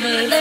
possible.